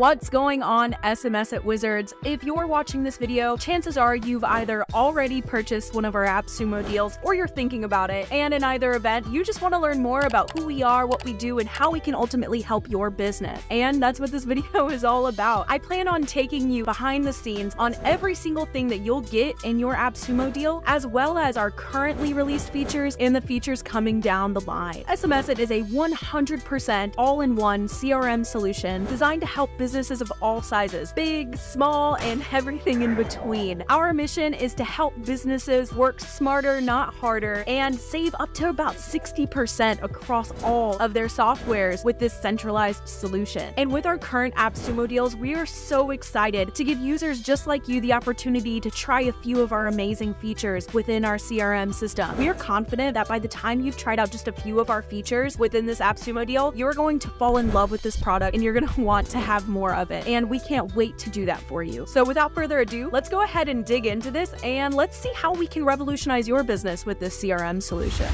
What's going on, SMS-iT Wizards? If you're watching this video, chances are you've either already purchased one of our AppSumo deals or you're thinking about it. And in either event, you just want to learn more about who we are, what we do, and how we can ultimately help your business. And that's what this video is all about. I plan on taking you behind the scenes on every single thing that you'll get in your AppSumo deal, as well as our currently released features and the features coming down the line. SMS-iT is a 100% all-in-one CRM solution designed to help businesses of all sizes, big, small, and everything in between. Our mission is to help businesses work smarter, not harder, and save up to about 60% across all of their softwares with this centralized solution. And with our current AppSumo deals, we are so excited to give users just like you the opportunity to try a few of our amazing features within our CRM system. We are confident that by the time you've tried out just a few of our features within this AppSumo deal, you're going to fall in love with this product and you're going to want to have more of it. And we can't wait to do that for you. So without further ado, let's go ahead and dig into this and let's see how we can revolutionize your business with this CRM solution.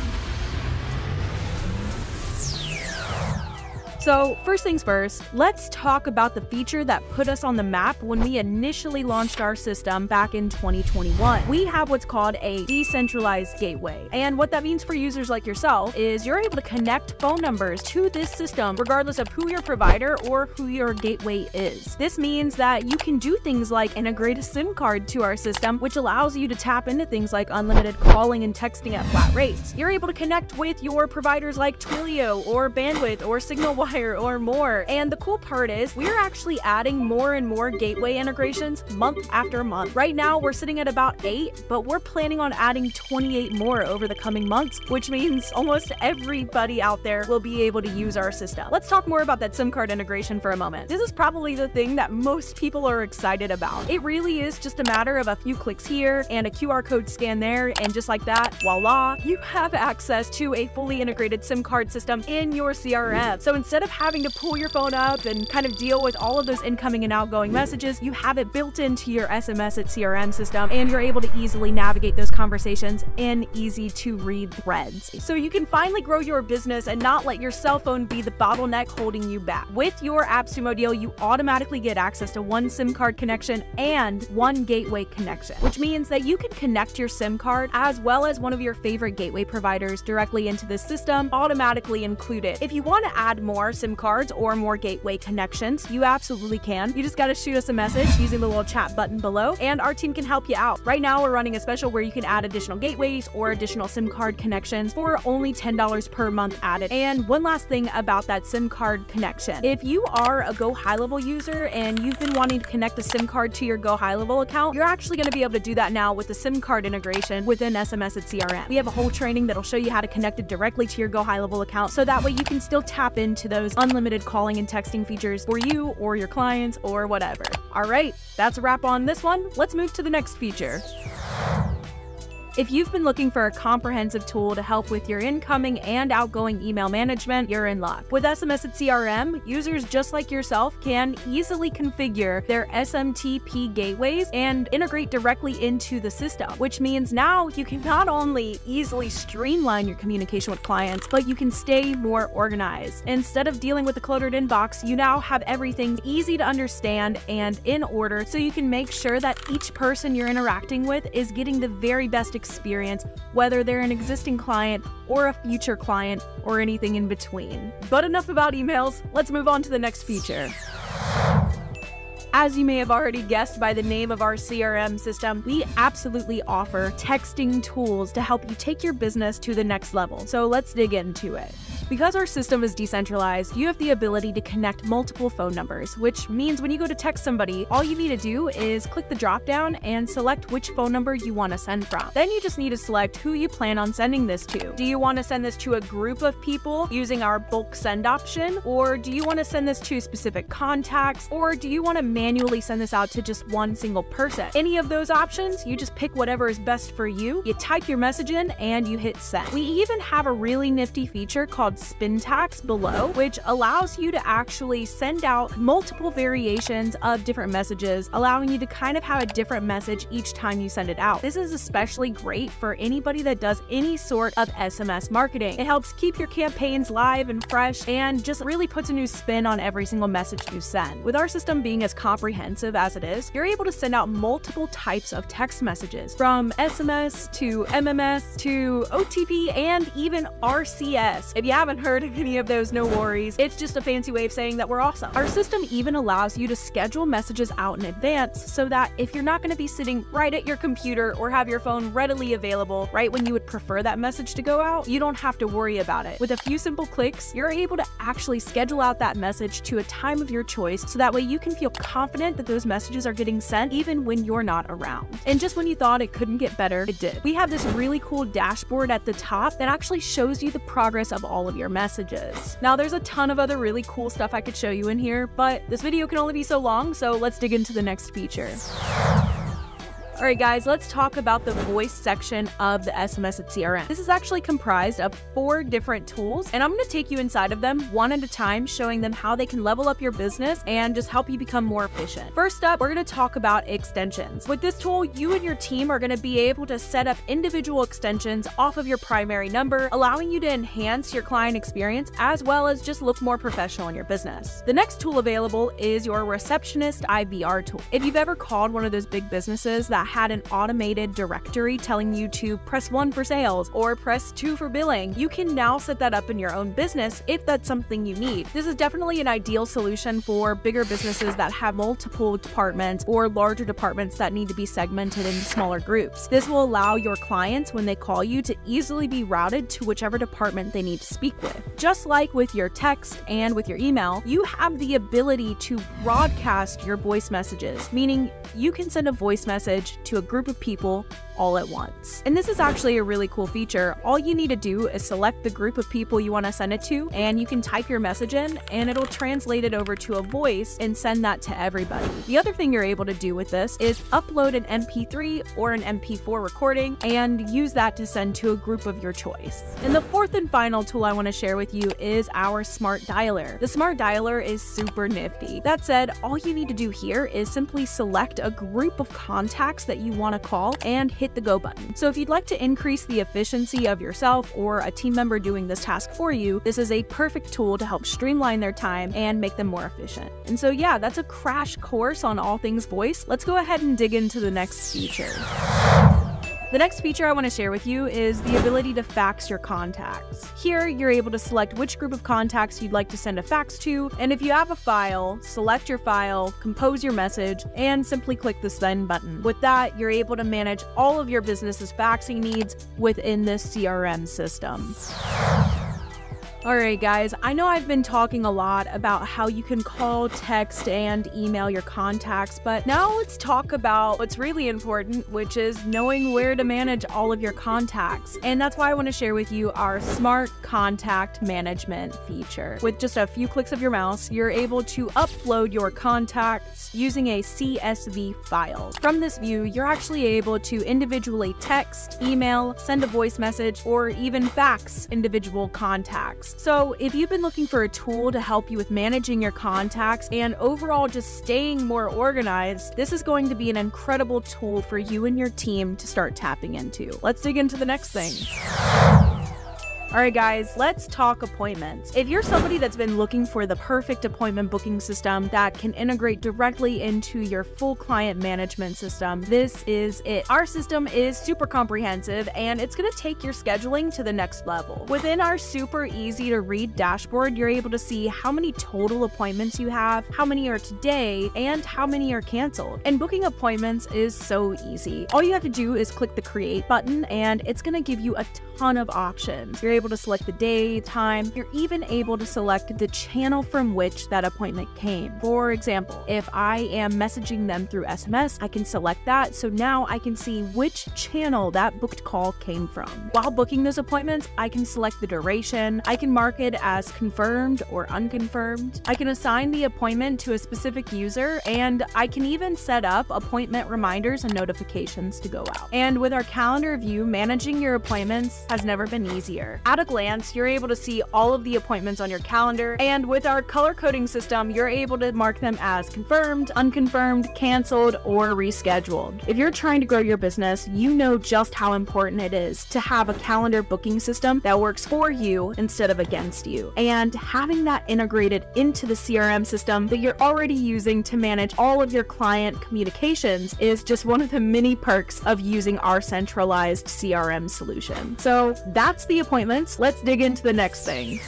So, first things first, let's talk about the feature that put us on the map when we initially launched our system back in 2021. We have what's called a decentralized gateway. And what that means for users like yourself is you're able to connect phone numbers to this system regardless of who your provider or who your gateway is. This means that you can do things like integrate a SIM card to our system, which allows you to tap into things like unlimited calling and texting at flat rates. You're able to connect with your providers like Twilio or Bandwidth or SignalWire or more. And the cool part is we're actually adding more and more gateway integrations month after month. Right now, we're sitting at about eight, but we're planning on adding 28 more over the coming months, which means almost everybody out there will be able to use our system. Let's talk more about that SIM card integration for a moment. This is probably the thing that most people are excited about. It really is just a matter of a few clicks here and a QR code scan there, and just like that, voila, you have access to a fully integrated SIM card system in your CRM. So instead of of having to pull your phone up and kind of deal with all of those incoming and outgoing messages, you have it built into your SMS-iT CRM system and you're able to easily navigate those conversations in easy to read threads. So you can finally grow your business and not let your cell phone be the bottleneck holding you back. With your AppSumo deal, you automatically get access to one SIM card connection and one gateway connection, which means that you can connect your SIM card as well as one of your favorite gateway providers directly into the system, automatically included. If you want to add more, SIM cards or more gateway connections, you absolutely can. You just got to shoot us a message using the little chat button below, and our team can help you out. Right now, we're running a special where you can add additional gateways or additional SIM card connections for only $10 per month added. And one last thing about that SIM card connection. If you are a Go High Level user and you've been wanting to connect a SIM card to your Go High Level account, you're actually going to be able to do that now with the SIM card integration within SMS-iT CRM. We have a whole training that'll show you how to connect it directly to your Go High Level account so that way you can still tap into those those unlimited calling and texting features for you or your clients or whatever. All right, that's a wrap on this one. Let's move to the next feature. If you've been looking for a comprehensive tool to help with your incoming and outgoing email management, you're in luck. With SMS-iT CRM, users just like yourself can easily configure their SMTP gateways and integrate directly into the system, which means now you can not only easily streamline your communication with clients, but you can stay more organized. Instead of dealing with a cluttered inbox, you now have everything easy to understand and in order so you can make sure that each person you're interacting with is getting the very best experience experience, whether they're an existing client or a future client or anything in between. But enough about emails, let's move on to the next feature. As you may have already guessed by the name of our CRM system, we absolutely offer texting tools to help you take your business to the next level. So let's dig into it. Because our system is decentralized, you have the ability to connect multiple phone numbers, which means when you go to text somebody, all you need to do is click the dropdown and select which phone number you want to send from. Then you just need to select who you plan on sending this to. Do you want to send this to a group of people using our bulk send option? Or do you want to send this to specific contacts? Or do you want to manually send this out to just one single person. Any of those options, you just pick whatever is best for you, you type your message in, and you hit send. We even have a really nifty feature called called Spintax below, which allows you to actually send out multiple variations of different messages, allowing you to kind of have a different message each time you send it out. This is especially great for anybody that does any sort of SMS marketing. It helps keep your campaigns live and fresh and just really puts a new spin on every single message you send. With our system being as comprehensive as it is, you're able to send out multiple types of text messages from SMS to MMS to OTP and even RCS. If you haven't heard of any of those, no worries. It's just a fancy way of saying that we're awesome. Our system even allows you to schedule messages out in advance so that if you're not going to be sitting right at your computer or have your phone readily available right when you would prefer that message to go out, you don't have to worry about it. With a few simple clicks, you're able to actually schedule out that message to a time of your choice so that way you can feel confident that those messages are getting sent even when you're not around. And just when you thought it couldn't get better, it did. We have this really cool dashboard at the top that actually shows you the progress of all of your messages. Now, there's a ton of other really cool stuff I could show you in here, but this video can only be so long, so let's dig into the next feature. All right, guys, let's talk about the voice section of the SMS-iT CRM. This is actually comprised of four different tools, and I'm to take you inside of them one at a time, showing them how they can level up your business and just help you become more efficient. First up, we're going to talk about extensions. With this tool, you and your team are going to be able to set up individual extensions off of your primary number, allowing you to enhance your client experience as well as just look more professional in your business. The next tool available is your receptionist IVR tool. If you've ever called one of those big businesses that had an automated directory telling you to press one for sales or press two for billing, you can now set that up in your own business if that's something you need. This is definitely an ideal solution for bigger businesses that have multiple departments or larger departments that need to be segmented into smaller groups. This will allow your clients, when they call you, to easily be routed to whichever department they need to speak with. Just like with your text and with your email, you have the ability to broadcast your voice messages, meaning you can send a voice message to a group of people all at once. And this is actually a really cool feature. All you need to do is select the group of people you want to send it to, and you can type your message in, and it'll translate it over to a voice and send that to everybody. The other thing you're able to do with this is upload an MP3 or an MP4 recording and use that to send to a group of your choice. And the fourth and final tool I want to share with you is our Smart Dialer. The Smart Dialer is super nifty. That said, all you need to do here is simply select a group of contacts that you want to call and hit hit the go button. So if you'd like to increase the efficiency of yourself or a team member doing this task for you, this is a perfect tool to help streamline their time and make them more efficient. And so yeah, that's a crash course on all things voice. Let's go ahead and dig into the next feature. The next feature I want to share with you is the ability to fax your contacts. Here, you're able to select which group of contacts you'd like to send a fax to, and if you have a file, select your file, compose your message, and simply click the send button. With that, you're able to manage all of your business's faxing needs within this CRM system. Alright guys, I know I've been talking a lot about how you can call, text, and email your contacts, but now let's talk about what's really important, which is knowing where to manage all of your contacts. And that's why I want to share with you our Smart Contact Management feature. With just a few clicks of your mouse, you're able to upload your contacts using a CSV file. From this view, you're actually able to individually text, email, send a voice message, or even fax individual contacts. So, if you've been looking for a tool to help you with managing your contacts and overall just staying more organized, this is going to be an incredible tool for you and your team to start tapping into. Let's dig into the next thing. All right, guys, let's talk appointments. If you're somebody that's been looking for the perfect appointment booking system that can integrate directly into your full client management system, this is it. Our system is super comprehensive and it's going to take your scheduling to the next level. Within our super easy to read dashboard, you're able to see how many total appointments you have, how many are today, and how many are canceled. And booking appointments is so easy. All you have to do is click the create button and it's going to give you a ton of options. You're able to select the day, time. You're even able to select the channel from which that appointment came. For example, if I am messaging them through SMS, I can select that. So now I can see which channel that booked call came from. While booking those appointments, I can select the duration. I can mark it as confirmed or unconfirmed. I can assign the appointment to a specific user, and I can even set up appointment reminders and notifications to go out. And with our calendar view, managing your appointments has never been easier. At a glance, you're able to see all of the appointments on your calendar, and with our color coding system, you're able to mark them as confirmed, unconfirmed, canceled, or rescheduled. If you're trying to grow your business, you know just how important it is to have a calendar booking system that works for you instead of against you. And having that integrated into the CRM system that you're already using to manage all of your client communications is just one of the many perks of using our centralized CRM solution. So that's the Let's dig into the next thing.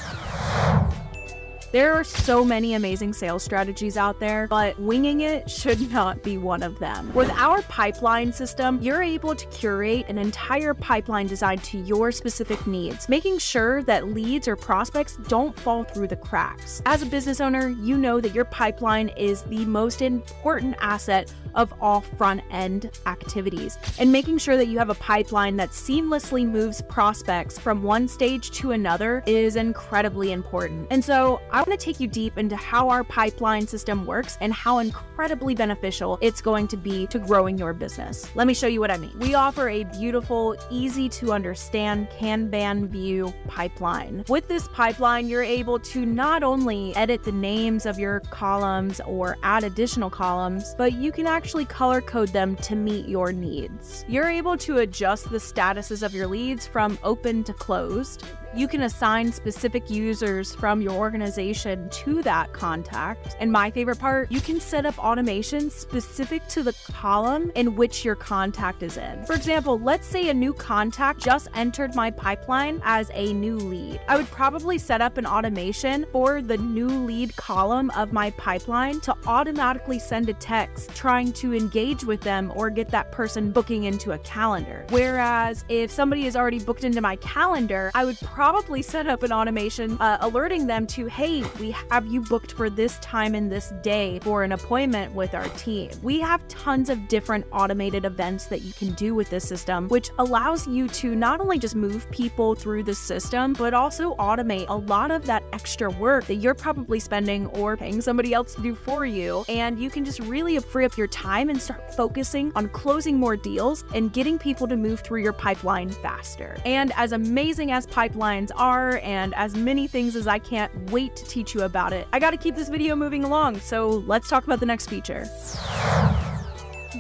There are so many amazing sales strategies out there, but winging it should not be one of them. With our pipeline system, you're able to curate an entire pipeline designed to your specific needs, making sure that leads or prospects don't fall through the cracks. As a business owner, you know that your pipeline is the most important asset of all front end activities. And making sure that you have a pipeline that seamlessly moves prospects from one stage to another is incredibly important. And so I want to take you deep into how our pipeline system works and how incredibly beneficial it's going to be to growing your business. Let me show you what I mean. We offer a beautiful, easy to understand Kanban view pipeline. With this pipeline, you're able to not only edit the names of your columns or add additional columns, but you can actually color code them to meet your needs. You're able to adjust the statuses of your leads from open to closed, you can assign specific users from your organization to that contact. And my favorite part, you can set up automation specific to the column in which your contact is in. For example, let's say a new contact just entered my pipeline as a new lead. I would probably set up an automation for the new lead column of my pipeline to automatically send a text trying to engage with them or get that person booking into a calendar. Whereas if somebody is already booked into my calendar, I would probably set up an automation uh, alerting them to, hey, we have you booked for this time and this day for an appointment with our team. We have tons of different automated events that you can do with this system, which allows you to not only just move people through the system, but also automate a lot of that extra work that you're probably spending or paying somebody else to do for you. And you can just really free up your time and start focusing on closing more deals and getting people to move through your pipeline faster. And as amazing as pipeline are and as many things as I can't wait to teach you about it. I gotta keep this video moving along, so let's talk about the next feature.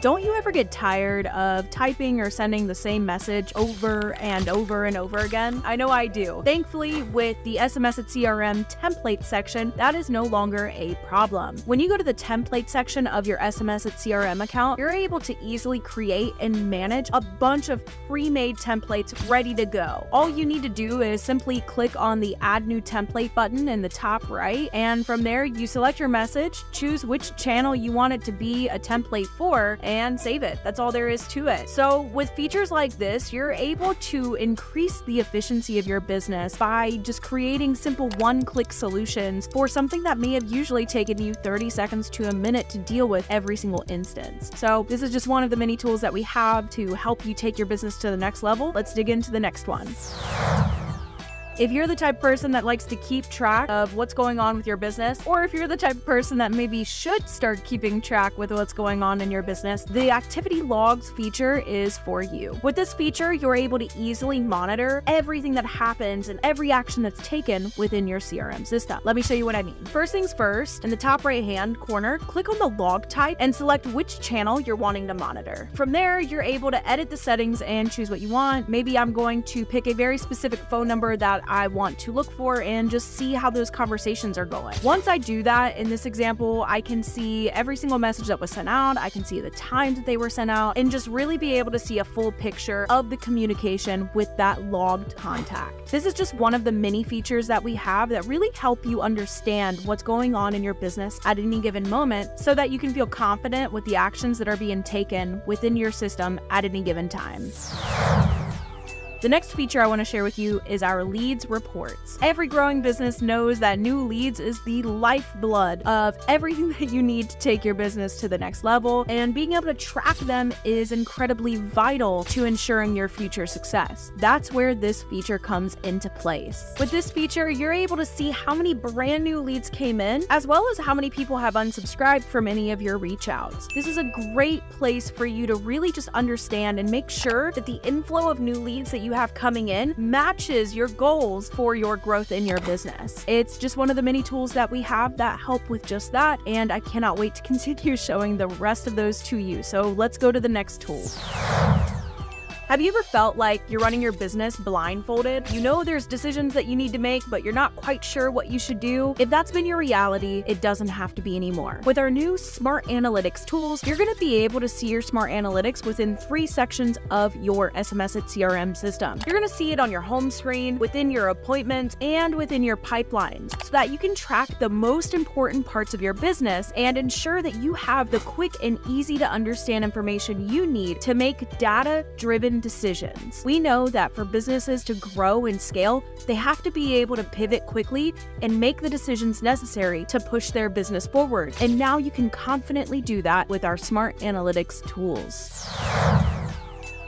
Don't you ever get tired of typing or sending the same message over and over and over again? I know I do. Thankfully, with the SMS-iT CRM template section, that is no longer a problem. When you go to the template section of your SMS-iT CRM account, you're able to easily create and manage a bunch of pre-made templates ready to go. All you need to do is simply click on the add new template button in the top right, and from there you select your message, choose which channel you want it to be a template for, and save it. That's all there is to it. So with features like this, you're able to increase the efficiency of your business by just creating simple one-click solutions for something that may have usually taken you 30 seconds to a minute to deal with every single instance. So this is just one of the many tools that we have to help you take your business to the next level. Let's dig into the next one. If you're the type of person that likes to keep track of what's going on with your business, or if you're the type of person that maybe should start keeping track with what's going on in your business, the activity logs feature is for you. With this feature, you're able to easily monitor everything that happens and every action that's taken within your CRM system. Let me show you what I mean. First things first, in the top right hand corner, click on the log type and select which channel you're wanting to monitor. From there, you're able to edit the settings and choose what you want. Maybe I'm going to pick a very specific phone number that I want to look for and just see how those conversations are going. Once I do that, in this example, I can see every single message that was sent out, I can see the times that they were sent out, and just really be able to see a full picture of the communication with that logged contact. This is just one of the many features that we have that really help you understand what's going on in your business at any given moment so that you can feel confident with the actions that are being taken within your system at any given time. The next feature I want to share with you is our leads reports. Every growing business knows that new leads is the lifeblood of everything that you need to take your business to the next level, and being able to track them is incredibly vital to ensuring your future success. That's where this feature comes into place. With this feature, you're able to see how many brand new leads came in, as well as how many people have unsubscribed from any of your reach outs. This is a great place for you to really just understand and make sure that the inflow of new leads that you you have coming in matches your goals for your growth in your business. It's just one of the many tools that we have that help with just that. And I cannot wait to continue showing the rest of those to you. So let's go to the next tool. Have you ever felt like you're running your business blindfolded? You know there's decisions that you need to make, but you're not quite sure what you should do? If that's been your reality, it doesn't have to be anymore. With our new Smart Analytics tools, you're going to be able to see your Smart Analytics within three sections of your SMS-iT CRM system. You're going to see it on your home screen, within your appointments, and within your pipelines so that you can track the most important parts of your business and ensure that you have the quick and easy to understand information you need to make data driven decisions. We know that for businesses to grow and scale, they have to be able to pivot quickly and make the decisions necessary to push their business forward. And now you can confidently do that with our smart analytics tools.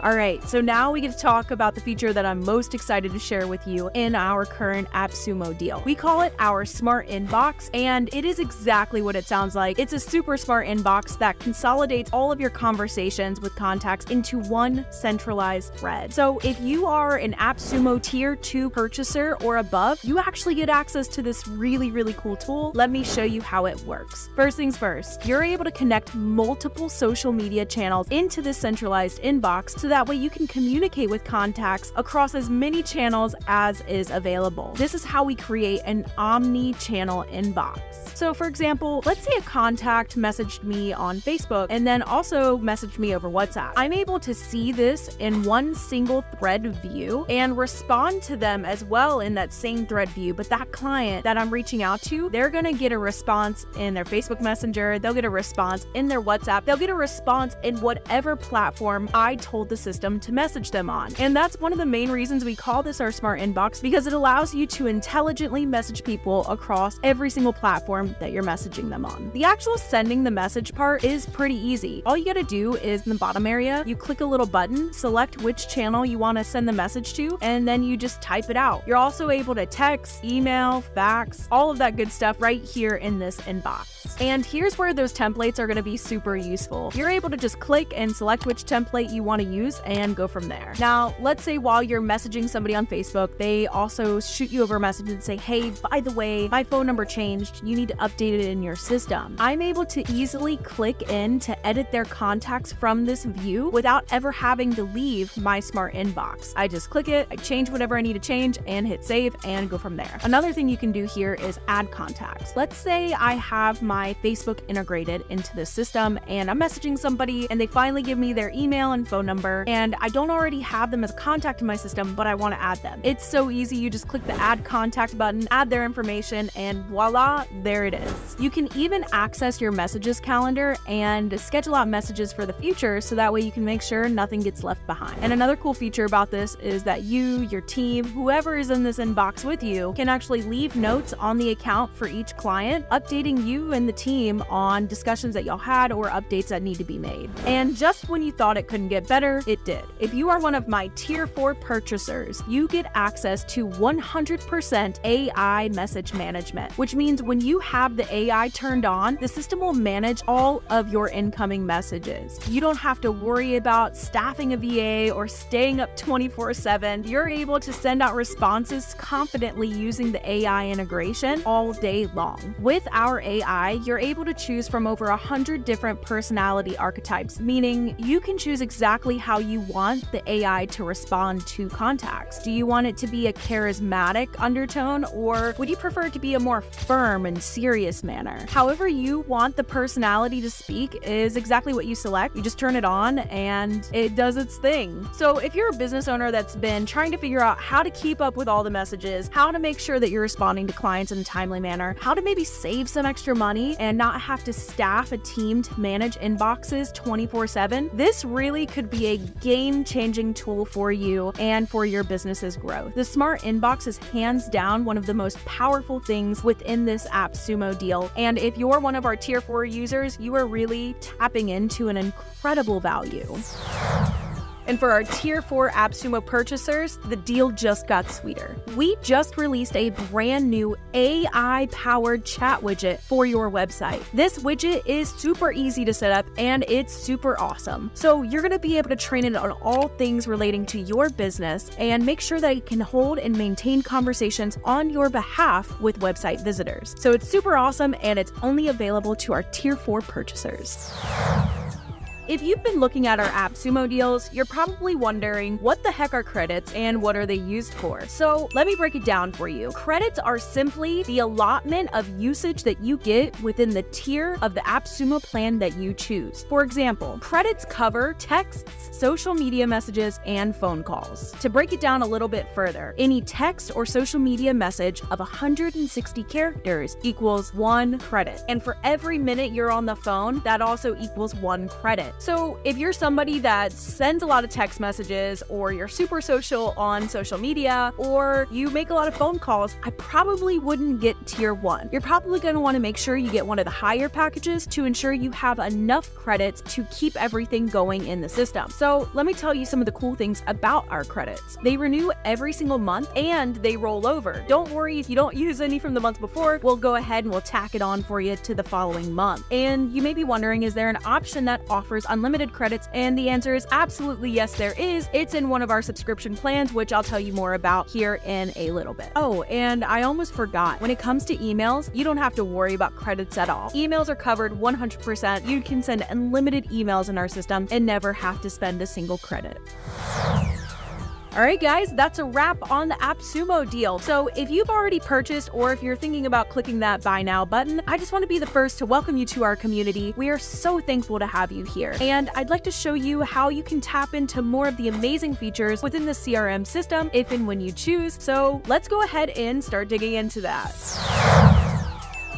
All right, so now we get to talk about the feature that I'm most excited to share with you in our current AppSumo deal. We call it our Smart Inbox, and it is exactly what it sounds like. It's a super smart inbox that consolidates all of your conversations with contacts into one centralized thread. So if you are an AppSumo Tier 2 purchaser or above, you actually get access to this really, really cool tool. Let me show you how it works. First things first, you're able to connect multiple social media channels into this centralized inbox so that way you can communicate with contacts across as many channels as is available. This is how we create an omni channel inbox. So, for example, let's say a contact messaged me on Facebook and then also messaged me over WhatsApp. I'm able to see this in one single thread view and respond to them as well in that same thread view. But that client that I'm reaching out to, they're going to get a response in their Facebook Messenger, they'll get a response in their WhatsApp, they'll get a response in whatever platform I told the system to message them on. And that's one of the main reasons we call this our smart inbox because it allows you to intelligently message people across every single platform that you're messaging them on. The actual sending the message part is pretty easy. All you gotta do is in the bottom area, you click a little button, select which channel you wanna send the message to, and then you just type it out. You're also able to text, email, fax, all of that good stuff right here in this inbox. And here's where those templates are to be super useful. You're able to just click and select which template you want to and go from there. Now, let's say while you're messaging somebody on Facebook, they also shoot you over a message and say, hey, by the way, my phone number changed. You need to update it in your system. I'm able to easily click in to edit their contacts from this view without ever having to leave my smart inbox. I just click it, I change whatever I need to change and hit save and go from there. Another thing you can do here is add contacts. Let's say I have my Facebook integrated into the system and I'm messaging somebody and they finally give me their email and phone number and I don't already have them as a contact in my system, but I want to add them. It's so easy. You just click the add contact button, add their information, and voila, there it is. You can even access your messages calendar and schedule out messages for the future so that way you can make sure nothing gets left behind. And another cool feature about this is that you, your team, whoever is in this inbox with you, can actually leave notes on the account for each client, updating you and the team on discussions that y'all had or updates that need to be made. And just when you thought it couldn't get better, it did. If you are one of my tier 4 purchasers, you get access to 100% AI message management, which means when you have the AI turned on, the system will manage all of your incoming messages. You don't have to worry about staffing a VA or staying up 24 7. You're able to send out responses confidently using the AI integration all day long. With our AI, you're able to choose from over 100 different personality archetypes, meaning you can choose exactly how you want the AI to respond to contacts. Do you want it to be a charismatic undertone, or would you prefer it to be a more firm and serious manner? However, you want the personality to speak is exactly what you select. You just turn it on and it does its thing. So, if you're a business owner that's been trying to figure out how to keep up with all the messages, how to make sure that you're responding to clients in a timely manner, how to maybe save some extra money and not have to staff a team to manage inboxes 24 7, this really could be a game changing tool for you and for your business's growth. The Smart Inbox is hands down one of the most powerful things within this AppSumo deal. And if you're one of our tier 4 users, you are really tapping into an incredible value. And for our tier 4 AppSumo purchasers, the deal just got sweeter. We just released a brand new AI powered chat widget for your website. This widget is super easy to set up and it's super awesome. So you're going to be able to train it on all things relating to your business and make sure that it can hold and maintain conversations on your behalf with website visitors. So it's super awesome and it's only available to our tier 4 purchasers. If you've been looking at our AppSumo deals, you're probably wondering what the heck are credits and what are they used for? So let me break it down for you. Credits are simply the allotment of usage that you get within the tier of the AppSumo plan that you choose. For example, credits cover texts, social media messages, and phone calls. To break it down a little bit further, any text or social media message of 160 characters equals one credit. And for every minute you're on the phone, that also equals one credit. So if you're somebody that sends a lot of text messages, or you're super social on social media, or you make a lot of phone calls, I probably wouldn't get tier one. You're probably going to want to make sure you get one of the higher packages to ensure you have enough credits to keep everything going in the system. So let me tell you some of the cool things about our credits. They renew every single month and they roll over. Don't worry if you don't use any from the month before, we'll go ahead and we'll tack it on for you to the following month. And you may be wondering, is there an option that offers unlimited credits? And the answer is absolutely yes, there is. It's in one of our subscription plans, which I'll tell you more about here in a little bit. Oh, and I almost forgot. When it comes to emails, you don't have to worry about credits at all. Emails are covered 100%. You can send unlimited emails in our system and never have to spend a single credit. All right, guys, that's a wrap on the AppSumo deal. So if you've already purchased or if you're thinking about clicking that buy now button, I just want to be the first to welcome you to our community. We are so thankful to have you here. And I'd like to show you how you can tap into more of the amazing features within the CRM system if and when you choose. So let's go ahead and start digging into that.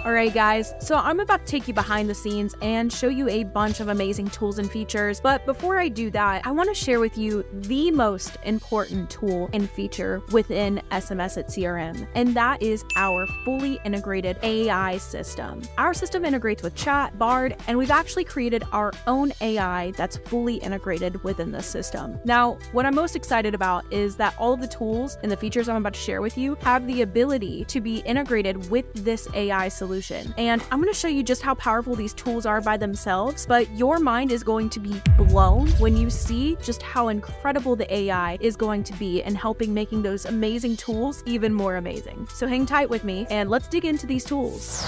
Alright guys, so I'm about to take you behind the scenes and show you a bunch of amazing tools and features, but before I do that, I want to share with you the most important tool and feature within SMS-iT CRM, and that is our fully integrated AI system. Our system integrates with Chat, Bard, and we've actually created our own AI that's fully integrated within the system. Now, what I'm most excited about is that all of the tools and the features I'm about to share with you have the ability to be integrated with this AI solution And I'm to show you just how powerful these tools are by themselves, but your mind is going to be blown when you see just how incredible the AI is going to be in helping making those amazing tools even more amazing. So hang tight with me and let's dig into these tools.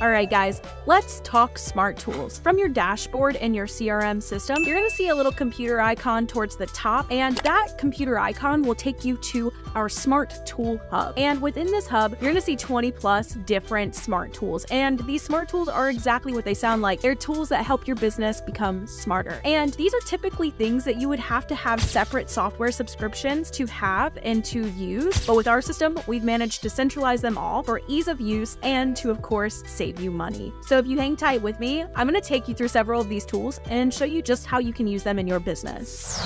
All right, guys, let's talk smart tools. From your dashboard in your CRM system, you're gonna see a little computer icon towards the top, and that computer icon will take you to our smart tool hub. And within this hub, you're gonna see 20 plus different smart tools. And these smart tools are exactly what they sound like. They're tools that help your business become smarter. And these are typically things that you would have to have separate software subscriptions to have and to use. But with our system, we've managed to centralize them all for ease of use and to, of course, save save you money. So if you hang tight with me, I'm going to take you through several of these tools and show you just how you can use them in your business.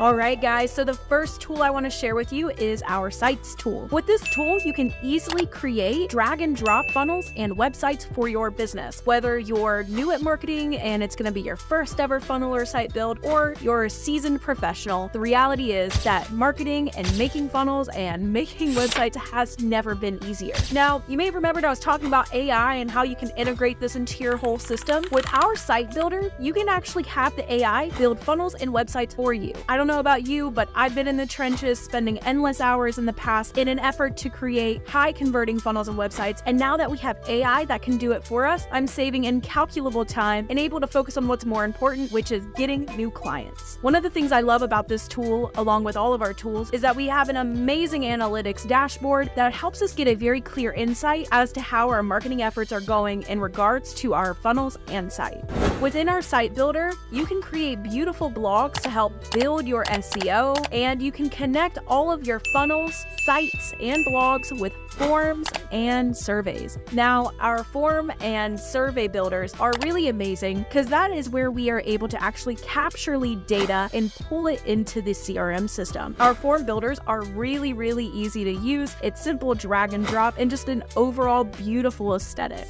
All right, guys, so the first tool I want to share with you is our Sites tool. With this tool, you can easily create drag and drop funnels and websites for your business. Whether you're new at marketing and it's going to be your first ever funnel or site build, or you're a seasoned professional, the reality is that marketing and making funnels and making websites has never been easier. Now, you may remember I was talking about AI and how you can integrate this into your whole system. With our site builder, you can actually have the AI build funnels and websites for you. I don't know about you, but I've been in the trenches spending endless hours in the past in an effort to create high converting funnels and websites. And now that we have AI that can do it for us, I'm saving incalculable time and able to focus on what's more important, which is getting new clients. One of the things I love about this tool, along with all of our tools, is that we have an amazing analytics dashboard that helps us get a very clear insight as to how our marketing efforts are going in regards to our funnels and site. Within our site builder, you can create beautiful blogs to help build your SEO, and you can connect all of your funnels, sites, and blogs with forms and surveys. Now, our form and survey builders are really amazing because that is where we are able to actually capture lead data and pull it into the CRM system. Our form builders are really, really easy to use. It's simple drag and drop and just an overall beautiful aesthetic.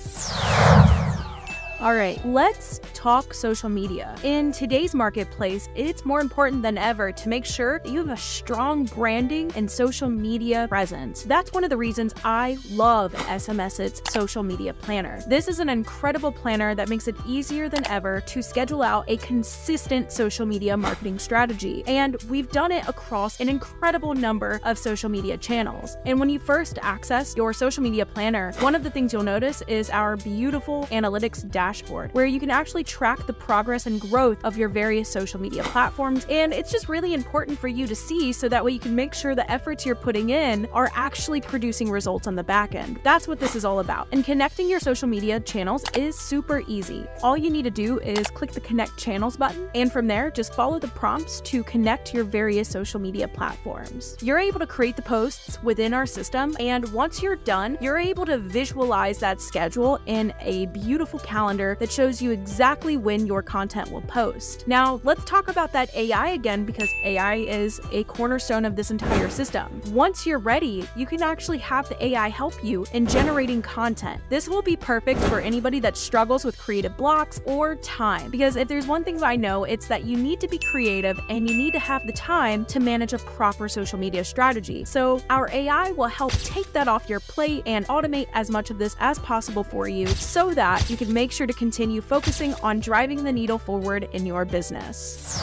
All right, let's talk social media. In today's marketplace, it's more important than ever to make sure that you have a strong branding and social media presence. That's one of the reasons I love SMS's social media planner. This is an incredible planner that makes it easier than ever to schedule out a consistent social media marketing strategy. And we've done it across an incredible number of social media channels. And when you first access your social media planner, one of the things you'll notice is our beautiful analytics dashboard dashboard where you can actually track the progress and growth of your various social media platforms. And it's just really important for you to see so that way you can make sure the efforts you're putting in are actually producing results on the back end. That's what this is all about. And connecting your social media channels is super easy. All you need to do is click the connect channels button. And from there, just follow the prompts to connect your various social media platforms. You're able to create the posts within our system. And once you're done, you're able to visualize that schedule in a beautiful calendar calendar that shows you exactly when your content will post. Now, let's talk about that AI again because AI is a cornerstone of this entire system. Once you're ready, you can actually have the AI help you in generating content. This will be perfect for anybody that struggles with creative blocks or time because if there's one thing that I know, it's that you need to be creative and you need to have the time to manage a proper social media strategy. So our AI will help take that off your plate and automate as much of this as possible for you so that you can make sure to continue focusing on driving the needle forward in your business.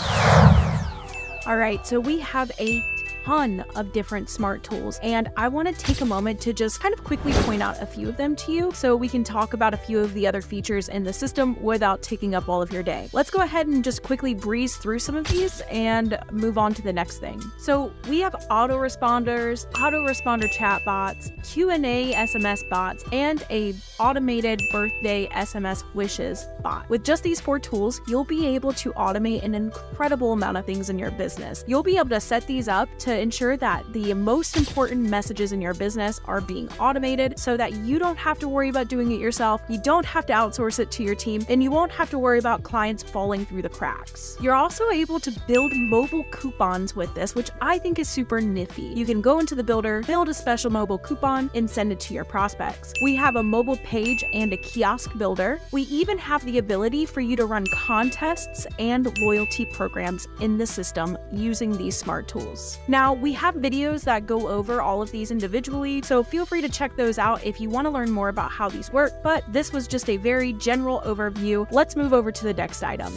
All right, so we have a ton of different smart tools. And I want to take a moment to just kind of quickly point out a few of them to you so we can talk about a few of the other features in the system without taking up all of your day. Let's go ahead and just quickly breeze through some of these and move on to the next thing. So we have autoresponders, autoresponder chatbots, Q&A SMS bots, and a automated birthday SMS wishes bot. With just these four tools, you'll be able to automate an incredible amount of things in your business. You'll be able to set these up to ensure that the most important messages in your business are being automated so that you don't have to worry about doing it yourself, you don't have to outsource it to your team, and you won't have to worry about clients falling through the cracks. You're also able to build mobile coupons with this, which I think is super nifty. You can go into the builder, build a special mobile coupon, and send it to your prospects. We have a mobile page and a kiosk builder. We even have the ability for you to run contests and loyalty programs in the system using these smart tools. Now, now, we have videos that go over all of these individually, so feel free to check those out if you want to learn more about how these work, but this was just a very general overview. Let's move over to the next item.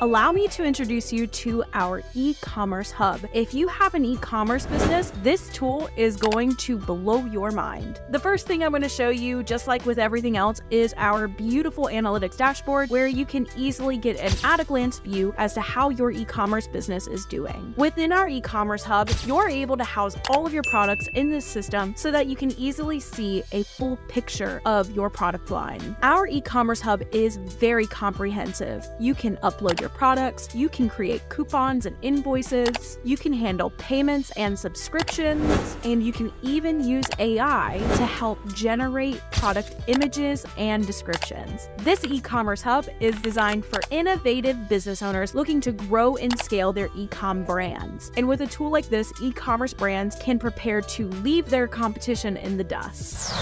Allow me to introduce you to our e-commerce hub. If you have an e-commerce business, this tool is going to blow your mind. The first thing I'm going to show you, just like with everything else, is our beautiful analytics dashboard where you can easily get an at-a-glance view as to how your e-commerce business is doing. Within our e-commerce hub, you're able to house all of your products in this system so that you can easily see a full picture of your product line. Our e-commerce hub is very comprehensive. You can upload your your products, you can create coupons and invoices, you can handle payments and subscriptions, and you can even use AI to help generate product images and descriptions. This e-commerce hub is designed for innovative business owners looking to grow and scale their e-com brands. And with a tool like this, e-commerce brands can prepare to leave their competition in the dust.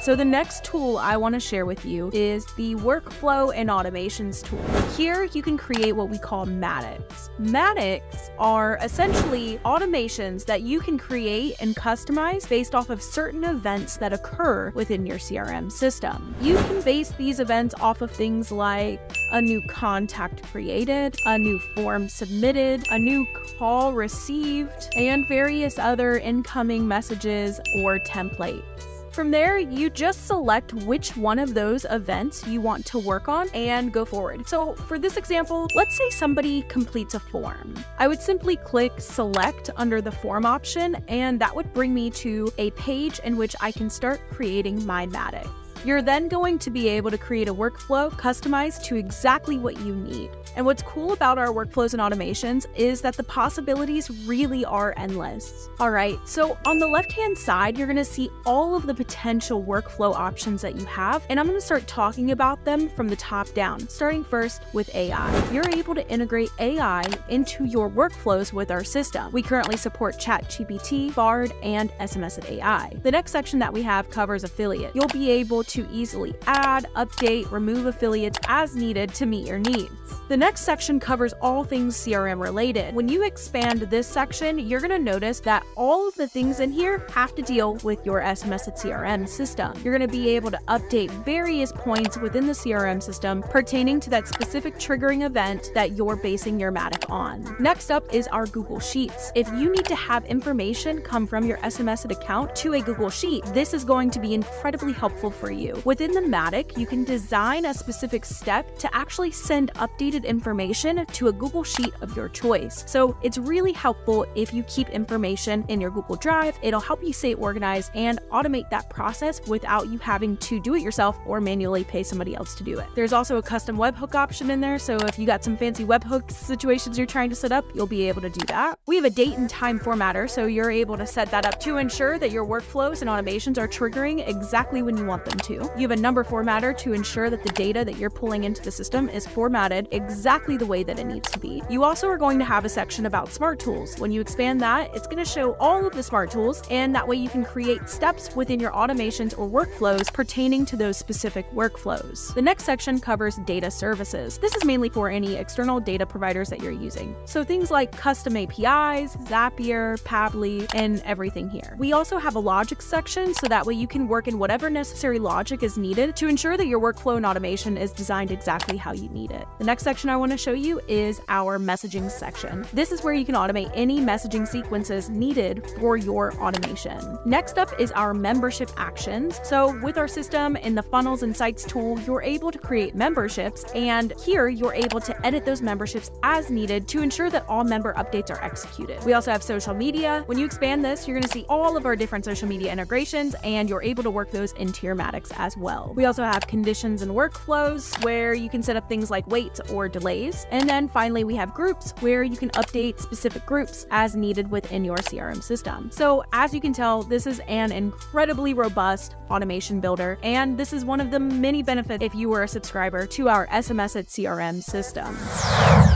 So the next tool I want to share with you is the workflow and automations tool. Here you can create what we call Matics. Matics are essentially automations that you can create and customize based off of certain events that occur within your CRM system. You can base these events off of things like a new contact created, a new form submitted, a new call received, and various other incoming messages or templates. From there, you just select which one of those events you want to work on and go forward. So for this example, let's say somebody completes a form. I would simply click select under the form option and that would bring me to a page in which I can start creating my Matic. You're then going to be able to create a workflow customized to exactly what you need. And what's cool about our workflows and automations is that the possibilities really are endless. All right, so on the left-hand side, you're gonna see all of the potential workflow options that you have, and I'm gonna start talking about them from the top down, starting first with AI. You're able to integrate AI into your workflows with our system. We currently support ChatGPT, Bard, and SMS-iT AI. The next section that we have covers affiliate. You'll be able to easily add, update, remove affiliates as needed to meet your needs. The next section covers all things CRM related. When you expand this section, you're going to notice that all of the things in here have to deal with your SMS-iT CRM system. You're going to be able to update various points within the CRM system pertaining to that specific triggering event that you're basing your Matic on. Next up is our Google Sheets. If you need to have information come from your SMS account to a Google Sheet, this is going to be incredibly helpful for you. Within the Matic, you can design a specific step to actually send updated information to a Google Sheet of your choice. So it's really helpful if you keep information in your Google Drive. It'll help you stay organized and automate that process without you having to do it yourself or manually pay somebody else to do it. There's also a custom webhook option in there, so if you got some fancy webhook situations you're trying to set up, you'll be able to do that. We have a date and time formatter, so you're able to set that up to ensure that your workflows and automations are triggering exactly when you want them to. You have a number formatter to ensure that the data that you're pulling into the system is formatted exactly the way that it needs to be. You also are going to have a section about smart tools. When you expand that, it's going to show all of the smart tools, and that way you can create steps within your automations or workflows pertaining to those specific workflows. The next section covers data services. This is mainly for any external data providers that you're using. So things like custom APIs, Zapier, Pabbly, and everything here. We also have a logic section so that way you can work in whatever necessary logic is needed to ensure that your workflow and automation is designed exactly how you need it. The next section I want to show you is our messaging section. This is where you can automate any messaging sequences needed for your automation. Next up is our membership actions. So with our system in the funnels and sites tool, you're able to create memberships and here you're able to edit those memberships as needed to ensure that all member updates are executed. We also have social media. When you expand this, you're going to see all of our different social media integrations and you're able to work those into your As well. We also have conditions and workflows where you can set up things like waits or delays. And then finally, we have groups where you can update specific groups as needed within your CRM system. So as you can tell, this is an incredibly robust automation builder, and this is one of the many benefits if you were a subscriber to our SMS-iT CRM system.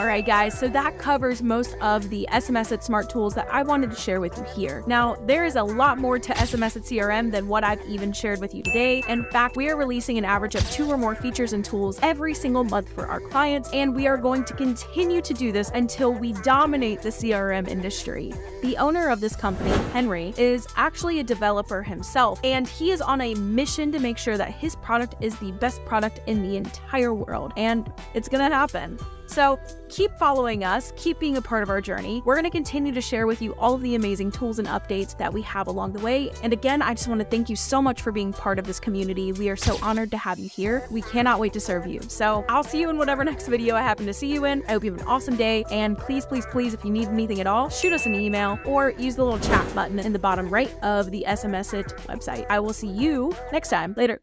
All right, guys, so that covers most of the SMS-iT Smart tools that I wanted to share with you here. Now, there is a lot more to SMS-iT CRM than what I've even shared with you today. In fact, we are releasing an average of two or more features and tools every single month for our clients, and we are going to continue to do this until we dominate the CRM industry. The owner of this company, Henry, is actually a developer himself, and he is on a mission to make sure that his product is the best product in the entire world, and it's gonna happen. So keep following us, keep being a part of our journey. We're going to continue to share with you all of the amazing tools and updates that we have along the way. And again, I just want to thank you so much for being part of this community. We are so honored to have you here. We cannot wait to serve you. So I'll see you in whatever next video I happen to see you in. I hope you have an awesome day. And please, please, please, if you need anything at all, shoot us an email or use the little chat button in the bottom right of the SMS-iT website. I will see you next time. Later.